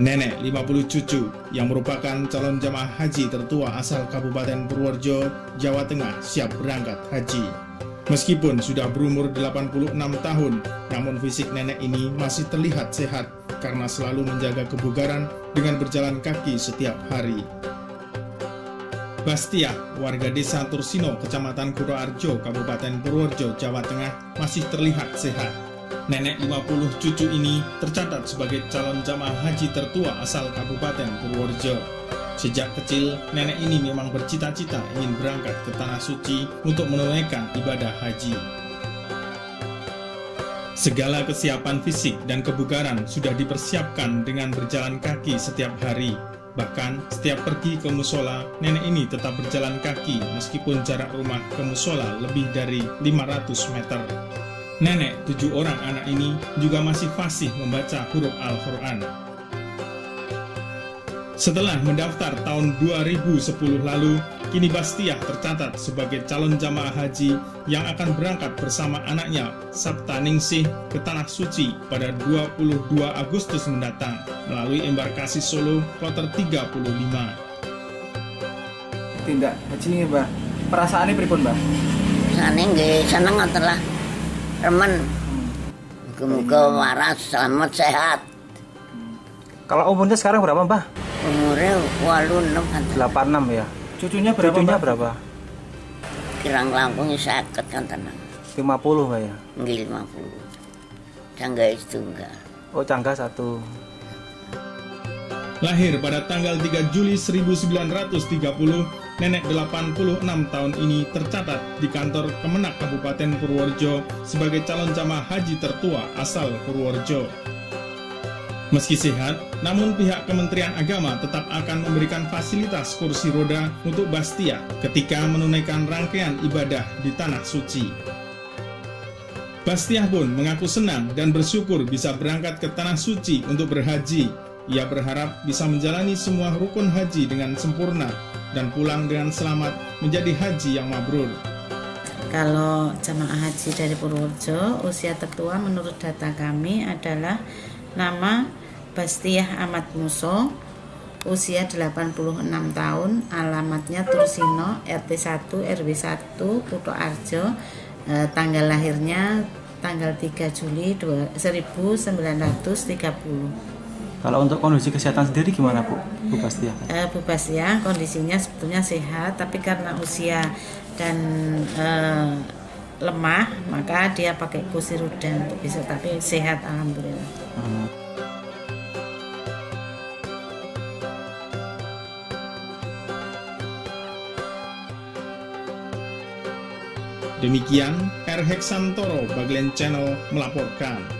Nenek 50 cucu yang merupakan calon jamaah haji tertua asal Kabupaten Purworejo, Jawa Tengah siap berangkat haji. Meskipun sudah berumur 86 tahun, namun fisik nenek ini masih terlihat sehat karena selalu menjaga kebugaran dengan berjalan kaki setiap hari. Bastia, warga desa Tursino, kecamatan Kuroarjo, Kabupaten Purworejo, Jawa Tengah, masih terlihat sehat. Nenek 50 cucu ini tercatat sebagai calon jamaah haji tertua asal Kabupaten Purworejo. Sejak kecil, nenek ini memang bercita-cita ingin berangkat ke Tanah Suci untuk menunaikan ibadah haji. Segala kesiapan fisik dan kebugaran sudah dipersiapkan dengan berjalan kaki setiap hari. Bahkan setiap pergi ke musola, nenek ini tetap berjalan kaki meskipun jarak rumah ke musola lebih dari 500 meter. Nenek tujuh orang anak ini juga masih fasih membaca huruf Al-Quran. Setelah mendaftar tahun 2010 lalu, kini Bastiah tercatat sebagai calon jamaah haji yang akan berangkat bersama anaknya Sabta Ningsih ke Tanah Suci pada 22 Agustus mendatang melalui embarkasi Solo kloter 35. Tindak haji ini, Mbah. Perasaannya pripun, Mbah? Sane nggih seneng lah. Remen. Muga-muga waras, selamat, sehat. Kalau umurnya sekarang berapa, Mbah? Umurnya 86 86 ya. Cucunya berapa, Cucunya Mbah? berapa? kirang langkung sakit kan tenang. 50, Mbah ya. Nggih 50. Cangga itu enggak. Oh, cangga satu. Lahir pada tanggal 3 Juli 1930, nenek 86 tahun ini tercatat di kantor Kemenak Kabupaten Purworejo sebagai calon jamaah haji tertua asal Purworejo. Meski sehat, namun pihak Kementerian Agama tetap akan memberikan fasilitas kursi roda untuk Bastia ketika menunaikan rangkaian ibadah di Tanah Suci. Bastiah pun mengaku senang dan bersyukur bisa berangkat ke Tanah Suci untuk berhaji. Ia berharap bisa menjalani semua rukun haji dengan sempurna dan pulang dengan selamat menjadi haji yang mabrur. Kalau jamaah haji dari Purworejo, usia tertua menurut data kami adalah nama Bastiah Ahmad Muso, usia 86 tahun, alamatnya Tursino, RT 1, RW 1, Kuto Arjo, eh, tanggal lahirnya tanggal 3 Juli 1930. Kalau untuk kondisi kesehatan sendiri gimana, Bu? Bu Bastia? Eh, Bu Bastiah kondisinya sebetulnya sehat, tapi karena usia dan eh, lemah, maka dia pakai kursi roda untuk bisa, tapi sehat alhamdulillah. Hmm. Demikian, R. Heksantoro Baglen Channel melaporkan.